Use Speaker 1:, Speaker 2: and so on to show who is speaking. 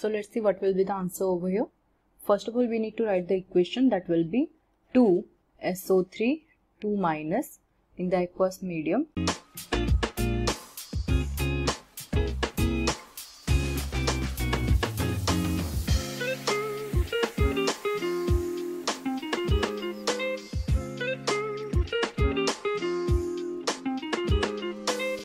Speaker 1: So let's see what will be the answer over here. First of all, we need to write the equation that will be 2 SO3 2 minus in the aqueous medium